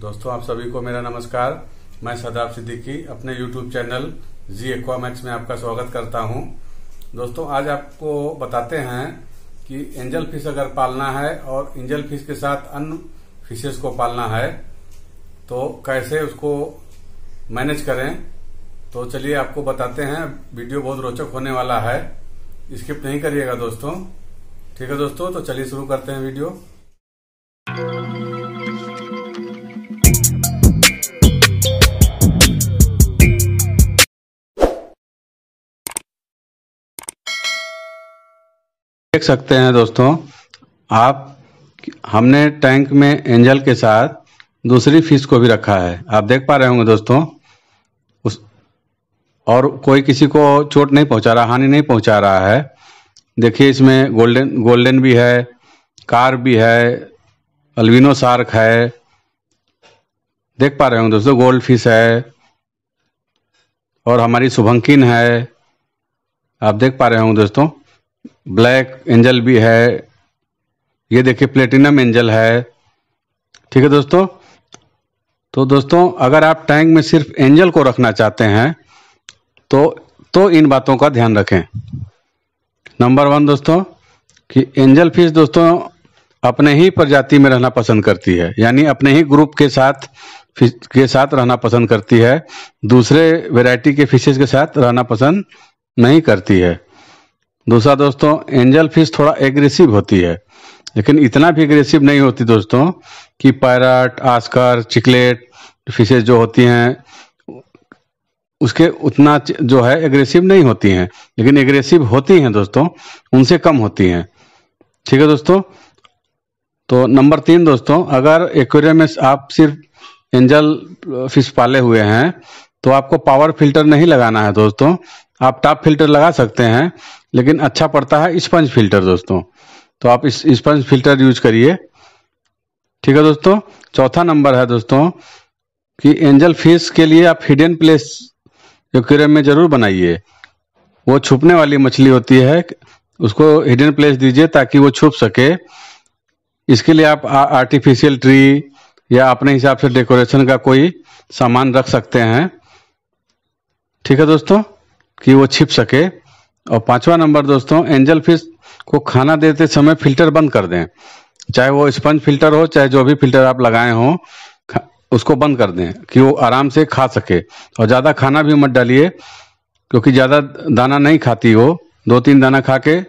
दोस्तों, आप सभी को मेरा नमस्कार। मैं सदाब सिद्दीकी, अपने YouTube चैनल जी एक्वामैक्स में आपका स्वागत करता हूँ। दोस्तों, आज आपको बताते हैं कि एंजल फ़िश अगर पालना है और एंजल फ़िश के साथ अन्य फिशेस को पालना है तो कैसे उसको मैनेज करें? तो चलिए आपको बताते हैं। वीडियो बहुत रोचक होने वाला है। स्किप नहीं करिएगा दोस्तों। ठीक है दोस्तों तो चलिए शुरू करते हैं वीडियो। देख सकते हैं दोस्तों, आप, हमने टैंक में एंजल के साथ दूसरी फ़िश को भी रखा है। आप देख पा रहे होंगे दोस्तों, उस, और कोई किसी को चोट नहीं पहुँचा रहा, हानि नहीं पहुँचा रहा है। देखिए, इसमें गोल्डन गोल्डन भी है, कार भी है, अल्बिनो शार्क है। देख पा रहे होंगे दोस्तों, गोल्ड फ़िश है, और हमारी शुभंकिन है। आप देख पा रहे होंगे दोस्तों ब्लैक एंजल भी है, ये देखिए प्लेटिनम एंजल है। ठीक है दोस्तों? तो दोस्तों, अगर आप टैंक में सिर्फ़ एंजल को रखना चाहते हैं तो तो इन बातों का ध्यान रखें। नंबर वन दोस्तों, कि एंजल फ़िश दोस्तों अपने ही प्रजाति में रहना पसंद करती है। यानी अपने ही ग्रुप के साथ फ़िश, के साथ रहना पसंद करती है। दूसरे वैरायटी के फिशेज के साथ रहना पसंद नहीं करती है। दूसरा दोस्तों, एंजल फ़िश थोड़ा एग्रेसिव होती है, लेकिन इतना भी एग्रेसिव नहीं होती दोस्तों कि पैरट, आस्कर, चिकलेट फिशेज जो होती हैं, उसके उतना जो है एग्रेसिव नहीं होती हैं, लेकिन एग्रेसिव होती हैं दोस्तों, उनसे कम होती हैं। ठीक है दोस्तों? तो नंबर तीन दोस्तों, अगर एक्वेरियम में आप सिर्फ़ एंजल फ़िश पाले हुए हैं तो आपको पावर फ़िल्टर नहीं लगाना है दोस्तों। आप टॉप फ़िल्टर लगा सकते हैं लेकिन अच्छा पड़ता है स्पंज फ़िल्टर, दोस्तों। तो आप इस स्पंज फ़िल्टर यूज़ करिए। ठीक है, दोस्तों? चौथा नंबर है, दोस्तों, कि एंजल फ़िश के लिए आप हिडन प्लेस एक्वेरियम में ज़रूर बनाइए। वो छुपने वाली मछली होती है, उसको हिडन प्लेस दीजिए ताकि वो छुप सके। इसके लिए आप आर्टिफिशियल ट्री या अपने हिसाब से डेकोरेशन का कोई सामान रख सकते हैं। ठीक है, दोस्तों? कि वो छिप सके। और पांचवा नंबर दोस्तों, एंजल फ़िश को खाना देते समय फ़िल्टर बंद कर दें। चाहे वो स्पंज फ़िल्टर हो, चाहे जो भी फ़िल्टर आप लगाए हो उसको बंद कर दें कि वो आराम से खा सके। और ज़्यादा खाना भी मत डालिए, क्योंकि ज़्यादा दाना नहीं खाती वो। दो तीन दाना खा के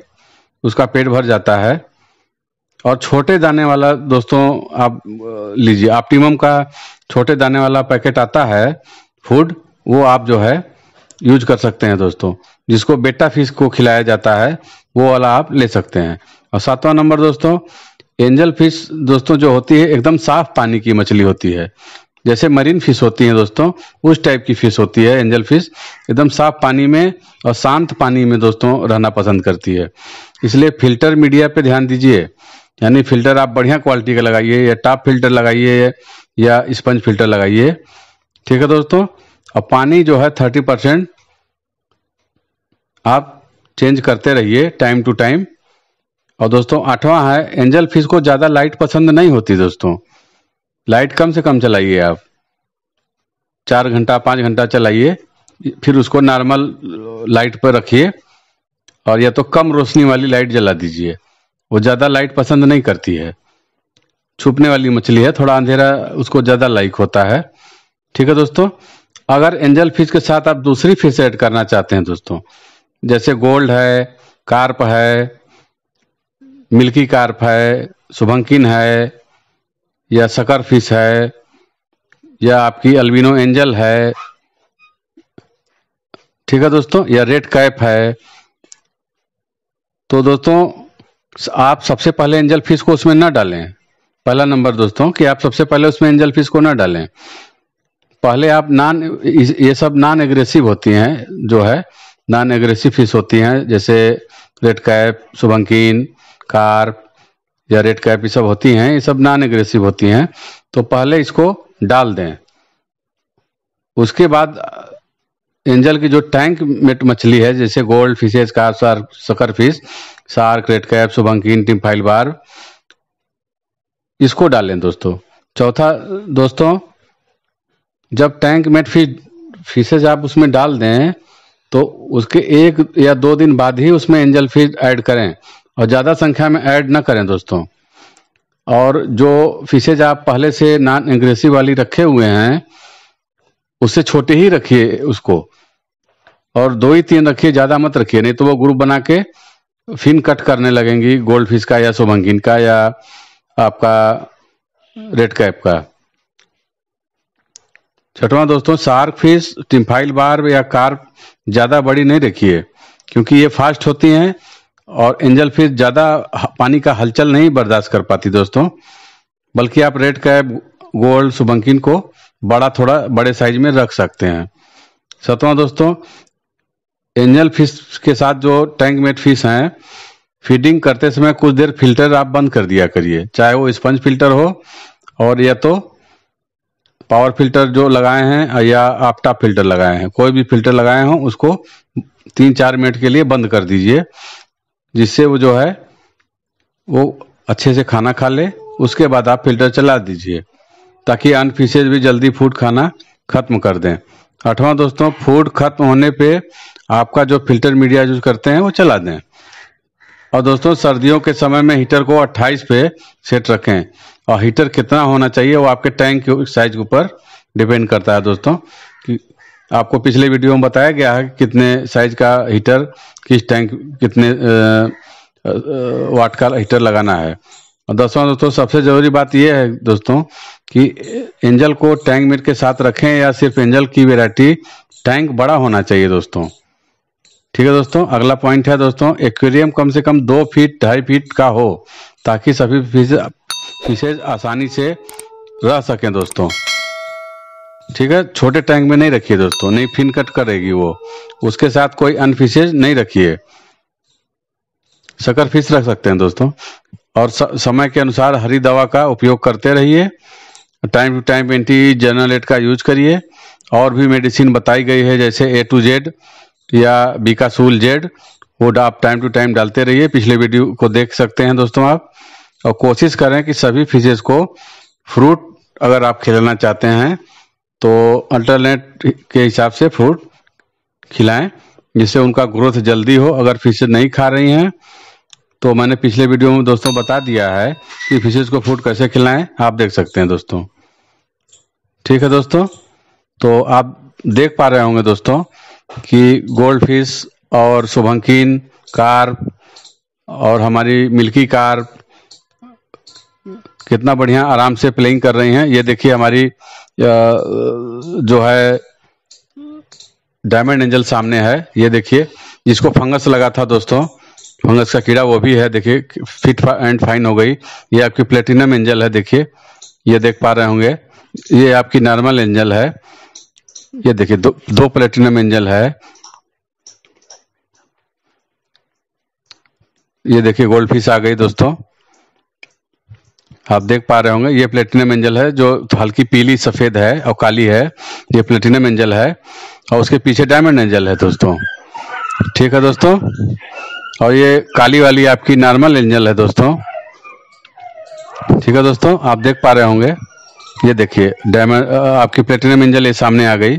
उसका पेट भर जाता है। और छोटे दाने वाला दोस्तों, आप, लीजिए, ऑप्टिमम का छोटे दाने वाला पैकेट आता है, फ़ूड, वो आप जो है यूज़ कर सकते हैं दोस्तों। जिसको बेटा फ़िश को खिलाया जाता है, वो वाला आप ले सकते हैं। और सातवां नंबर दोस्तों, एंजल फ़िश दोस्तों जो होती है, एकदम साफ़ पानी की मछली होती है। जैसे मरीन फ़िश होती है दोस्तों, उस टाइप की फ़िश होती है, एंजल फ़िश एकदम साफ़ पानी में और शांत पानी में दोस्तों रहना पसंद करती है। इसलिए फ़िल्टर मीडिया पे ध्यान दीजिए। यानी फ़िल्टर आप बढ़िया क्वालिटी का लगाइए, या टॉप फ़िल्टर लगाइए, या स्पंज फ़िल्टर लगाइए। ठीक है दोस्तों? और पानी जो है थर्टी परसेंट आप चेंज करते रहिए टाइम टू टाइम। और दोस्तों, आठवां है, एंजल फ़िश को ज़्यादा लाइट पसंद नहीं होती दोस्तों। लाइट कम से कम चलाइए आप। चार घंटा, पाँच घंटा चलाइए, फिर उसको नॉर्मल लाइट पर रखिए और या तो कम रोशनी वाली लाइट जला दीजिए। वो ज़्यादा लाइट पसंद नहीं करती है। छुपने वाली मछली है, थोड़ा अंधेरा, उसको ज़्यादा लाइक होता है। ठीक है दोस्तों? अगर एंजल फ़िश के साथ आप दूसरी फ़िश ऐड करना चाहते हैं दोस्तों, जैसे गोल्ड है, कार्प है, मिल्की कार्प है शुभंकिन है, या शकर फ़िश है, या आपकी अल्बिनो एंजल है, ठीक है दोस्तों, या रेड कैप है तो दोस्तों, आप सबसे पहले एंजल फ़िश को उसमें ना डालें। पहला नंबर दोस्तों, कि आप सबसे पहले उसमें एंजल फ़िश को ना डालें। पहले आप नॉन ये सब नॉन एग्रेसिव होती हैं, जो है नॉन एग्रेसिव फ़िश होती हैं, जैसे रेड कैप शुभंकिन कार्प या रेड कैप ये सब होती हैं, ये सब नॉन एग्रेसिव होती हैं तो पहले इसको डाल दें। उसके बाद, एंजल की जो टैंक मेट मछली है, जैसे गोल्ड फिशेज कार्प सार sucker fish shark red cap shubunkin Tim फ़ाइल बार इसको डालें दोस्तों। चौथा, दोस्तों जब टैंक मेट फ़िश फिशेज आप उसमें डाल दें तो उसके एक या दो दिन बाद ही उसमें एंजल फ़ीड ऐड करें। और ज़्यादा संख्या में ऐड ना करें दोस्तों। और जो फिशेज आप पहले से नॉन एग्रेसिव वाली रखे हुए हैं, उससे छोटे ही रखिए उसको। और दो ही तीन रखिए, ज़्यादा मत रखिए, नहीं तो वो ग्रुप बना के फिन कट करने लगेंगी गोल्ड फ़िश का या सोभंगिन का या आपका रेड कैप का। छठवां दोस्तों शार्क फ़िश, टिम्फाइल बार या कार्प ज़्यादा बड़ी नहीं रखिए क्योंकि ये फास्ट होती हैं और एंजल फ़िश ज़्यादा पानी का हलचल नहीं बर्दाश्त कर पाती दोस्तों। बल्कि आप रेड कैप गोल्ड, सुबंकिन को बड़ा थोड़ा बड़े साइज़ में रख सकते हैं। सतवां दोस्तों, एंजल फ़िश के साथ जो टैंक मेट फ़िश हैं, फीडिंग करते समय कुछ देर फ़िल्टर आप बंद कर दिया करिए, चाहे वो स्पंज फ़िल्टर हो और या तो पावर फ़िल्टर जो लगाए हैं, या आप टॉप फ़िल्टर लगाए हैं, कोई भी फ़िल्टर लगाए हों, उसको तीन चार मिनट के लिए बंद कर दीजिए, जिससे वो जो है, वो अच्छे से खाना खा ले, उसके बाद आप फ़िल्टर चला दीजिए, ताकि अन फिशेज भी जल्दी फ़ूड खाना खत्म कर दें। आठवां दोस्तों, फ़ूड खत्म होने पे आपका जो फ़िल्टर मीडिया यूज़ करते हैं, वो चला दें। और दोस्तों, सर्दियों के समय में हीटर को 28 पे सेट रखें। और हीटर कितना होना चाहिए वो आपके टैंक के साइज़ के ऊपर डिपेंड करता है दोस्तों। कि आपको पिछले वीडियो में बताया गया है कितने साइज़ का हीटर, किस टैंक, कितने वाट का हीटर लगाना है। और दोस्तों दोस्तों, सबसे ज़रूरी बात यह है दोस्तों कि एंजल को टैंक मिट के साथ रखें या सिर्फ़ एंजल की वेराइटी टैंक बड़ा होना चाहिए दोस्तों। ठीक है दोस्तों, अगला पॉइंट है दोस्तों, एक्वेरियम कम से कम दो फीट, ढाई फीट का हो। ताकि सभी फ़िश, फिशेज आसानी से रह सकें दोस्तों। ठीक है? छोटे टैंक में नहीं रखिए दोस्तों, नहीं फिन कट करेगी वो। उसके साथ कोई अनफिशेज नहीं रखिए। शकर फ़िश रख सकते हैं दोस्तों। और समय के अनुसार हरी दवा का उपयोग करते रहिए। टाइम टू टाइम एंटी जनरेट का यूज़ करिए। और भी मेडिसिन बताई गई है, जैसे ए टू जेड या बीकासूल जेड वो आप टाइम टू टाइम डालते रहिए, पिछले वीडियो को देख सकते हैं दोस्तों आप। और कोशिश करें कि सभी फिशेज को फ्रूट अगर आप खिलाना चाहते हैं तो अल्टरनेट के हिसाब से फ्रूट खिलाएँ, जिससे उनका ग्रोथ जल्दी हो। अगर फिशेज नहीं खा रही हैं तो मैंने पिछले वीडियो में दोस्तों बता दिया है कि फिशेज को फ्रूट कैसे खिलाएँ, आप देख सकते हैं दोस्तों। ठीक है दोस्तों? तो आप देख पा रहे होंगे दोस्तों कि गोल्ड फ़िश और शुभंकिन कार और हमारी मिल्की कार कितना बढ़िया आराम से प्लेइंग कर रही हैं। ये देखिए हमारी जो है डायमंड एंजल सामने है। ये देखिए जिसको फंगस लगा था दोस्तों फंगस का कीड़ा वो भी है। देखिए फिट एंड फाइन हो गई। ये आपकी प्लेटिनम एंजल है देखिए। ये देख पा रहे होंगे। ये आपकी नॉर्मल एंजल है। ये देखिए दो, दो प्लेटिनम एंजल है। ये देखिए गोल्ड फ़िश आ गई दोस्तों। आप देख पा रहे होंगे, ये प्लेटिनम एंजल है, जो हल्की पीली, सफ़ेद है और काली है। ये प्लेटिनम एंजल है और उसके पीछे डायमंड एंजल है दोस्तों। ठीक है दोस्तों? और ये काली वाली आपकी नॉर्मल एंजल है दोस्तों। ठीक है दोस्तों? आप देख पा रहे होंगे। ये देखिए डायमंड आपकी प्लेटिनम एंजल ये सामने आ गई।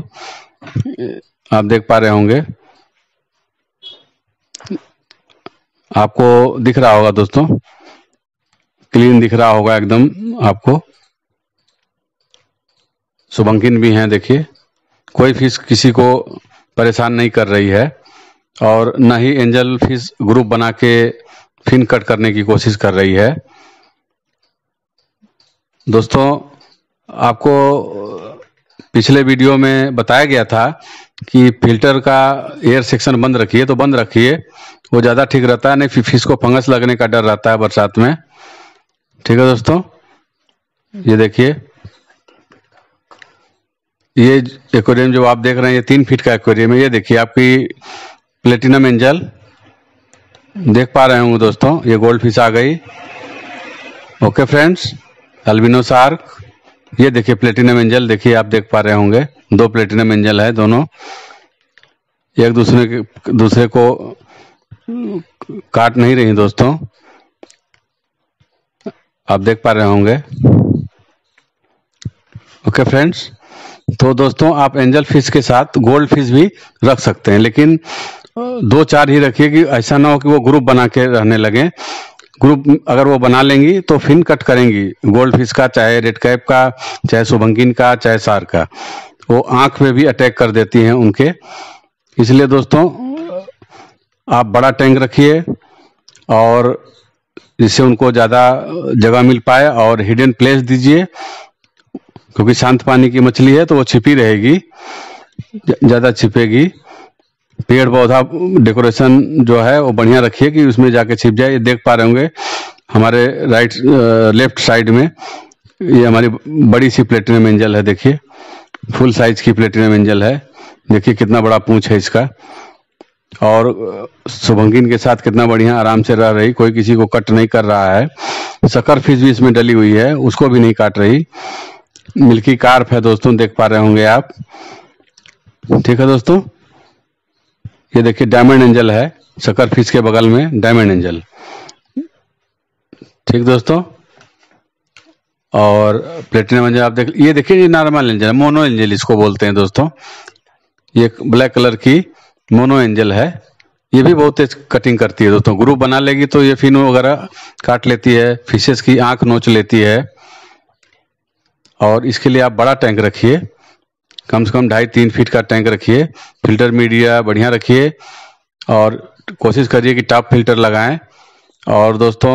आप देख पा रहे होंगे। आपको दिख रहा होगा दोस्तों। क्लीन दिख रहा होगा एकदम आपको। सुबंकिन भी हैं, देखिए। कोई फ़ीस किसी को परेशान नहीं कर रही है और न ही एंजल फ़ीस ग्रुप बना के फिन कट करने की कोशिश कर रही है। दोस्तों, आपको पिछले वीडियो में बताया गया था कि फ़िल्टर का एयर सेक्शन बंद रखिए तो बंद रखिए। वो ज़्यादा ठीक रहता है, नहीं फ़िश को फंगस लगने का डर रहता है बरसात में। ठीक है दोस्तों? ये देखिए। ये एक्वेरियम जो आप देख रहे हैं, ये तीन फीट का एक्वेरियम है। ये देखिए, आपकी प्लेटिनम एंजल। देख पा रहे होंगे दोस्तों, ये गोल्ड फ़िश आ गई। ओके फ्रेंड्स अल्बिनो सार्क ये देखिए प्लेटिनम एंजल देखिए, आप देख पा रहे होंगे। दो प्लेटिनम एंजल है दोनों। एक दूसरे के, दूसरे को, काट नहीं रही दोस्तों। आप देख पा रहे होंगे। ओके फ्रेंड्स तो दोस्तों, आप एंजल फ़िश के साथ गोल्ड फ़िश भी रख सकते हैं, लेकिन, दो चार ही रखिए कि ऐसा ना हो कि वो ग्रुप बना के रहने लगे। ग्रुप अगर वो बना लेंगी तो फिन कट करेंगी। गोल्ड फ़िश का, चाहे रेड कैप का, चाहे शुभंकिन का, चाहे सार का। वो आँख पे भी अटैक कर देती हैं उनके। इसलिए दोस्तों, आप बड़ा टैंक रखिए और जिससे उनको ज़्यादा जगह मिल पाए और हिडन प्लेस दीजिए। क्योंकि शांत पानी की मछली है तो वो छिपी रहेगी, ज़्यादा छिपेगी। पेड़ पौधा डेकोरेशन जो है, वो बढ़िया रखिए कि उसमें जाके छिप जाए। ये देख पा रहे होंगे हमारे राइट लेफ़्ट साइड में। ये हमारी बड़ी सी प्लेटिनम एंजल है, देखिए। फुल साइज़ की प्लेटिनम एंजल है। देखिए कितना बड़ा पूंछ है इसका। और शुभंगिन के साथ कितना बढ़िया आराम से रह रही। कोई किसी को कट नहीं कर रहा है। शकर फ़िश भी इसमें डली हुई है, उसको भी नहीं काट रही। मिल्की कार्प है दोस्तों, देख पा रहे होंगे आप। ठीक है दोस्तों? ये देखिए डायमंड एंजल है शकर फ़िश के बगल में डायमंड एंजल ठीक दोस्तों? और प्लेटिनम एंजल आप देख, ये देखिए, ये नॉर्मल एंजल मोनो एंजल इसको बोलते हैं दोस्तों। ये ब्लैक कलर की मोनो एंजल है। ये भी बहुत तेज कटिंग करती है दोस्तों। ग्रुप बना लेगी तो ये फिन वगैरह काट लेती है फिशेस की आँख नोच लेती है। और इसके लिए आप बड़ा टैंक रखिए। कम से कम ढाई तीन फीट का टैंक रखिए, फ़िल्टर मीडिया बढ़िया रखिए, और कोशिश करिए कि टॉप फ़िल्टर लगाएँ। और दोस्तों,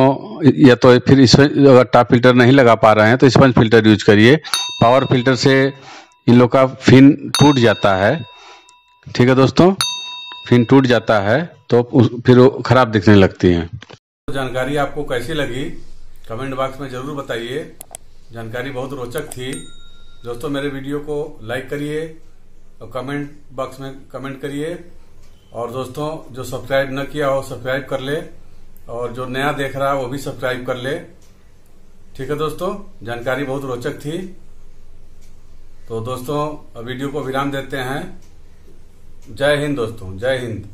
या तो फिर इस, अगर टॉप फ़िल्टर नहीं लगा पा रहे हैं तो स्पंज फ़िल्टर यूज़ करिए। पावर फ़िल्टर से इन लोग का फिन टूट जाता है। ठीक है दोस्तों? फिन टूट जाता है तो फिर खराब दिखने लगती हैं। जानकारी आपको कैसी लगी? कमेंट बॉक्स में ज़रूर बताइए। जानकारी बहुत रोचक थी। दोस्तों, मेरे वीडियो को लाइक करिए और कमेंट बॉक्स में कमेंट करिए। और दोस्तों, जो सब्सक्राइब न किया हो सब्सक्राइब कर ले। और जो नया देख रहा है, वो भी सब्सक्राइब कर ले। ठीक है दोस्तों? जानकारी बहुत रोचक थी। तो दोस्तों, वीडियो को विराम देते हैं। जय हिंद दोस्तों, जय हिंद।